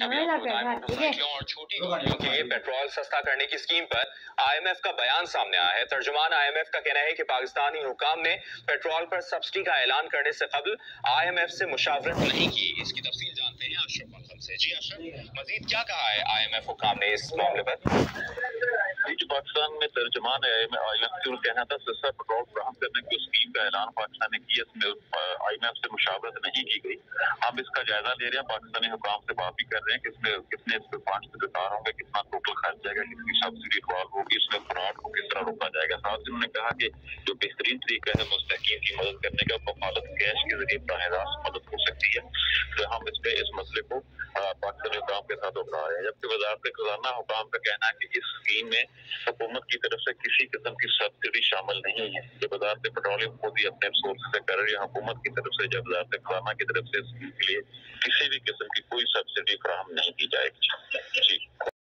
اور پیٹرول سستا کرنے کی اسکیم پر آئی ایم ایف کا بیان سامنے آیا ہے۔ ترجمان آئی ایم ایف کا کہنا ہے کہ پاکستانی حکام نے پیٹرول پر سبسڈی کا اعلان کرنے سے قبل آئی ایم ایف سے مشاورت نہیں کی۔ اس کی تفصیل جانتے ہیں اشرف ملخم سے۔ جی اشرف مزید کیا کہا ہے آئی ایم ایف حکام نے اس معاملے پر؟ ترجمان آئی ایم سی کہنا تھا سسٹر پٹرول فراہم کرنے کی اسکیم کا اعلان پاکستان نے کیا، اس میں آئی ایم ایف سے مشاورت نہیں کی گئی۔ ہم اس کا جائزہ لے رہے ہیں، پاکستانی حکام سے بات بھی کر رہے ہیں کہ اس میں کتنے اس پہ پانچ بےکار ہوں گے کتنا ٹوٹل خرچ جائے گا کتنی سبسڈی انوالو ہوگی، اس میں فراڈ کو کس طرح روکا جائے گا۔ ساتھ انہوں نے کہا کہ جو بہترین طریقہ ہے مستحقین کی مدد کرنے کا کفالت کیش کے ذریعے براہ راست مدد ہو سکتی ہے۔ تو ہم اس پہ، اس مسئلے کو پاکستانی حکام کے ساتھ اٹھا رہے ہیں۔ جبکہ وزارت خزانہ حکام کا کہنا ہے کہ اس خواتین میں حکومت کی طرف سے کسی قسم کی سبسڈی شامل نہیں ہے۔ جب وزارت پیٹرولیم خود ہی اپنے سورس سے کر رہی ہے، حکومت کی طرف سے جب وزارت خزانہ کی طرف سے اس کے لیے کسی بھی قسم کی کوئی سبسڈی فراہم نہیں کی جائے گی۔ جی۔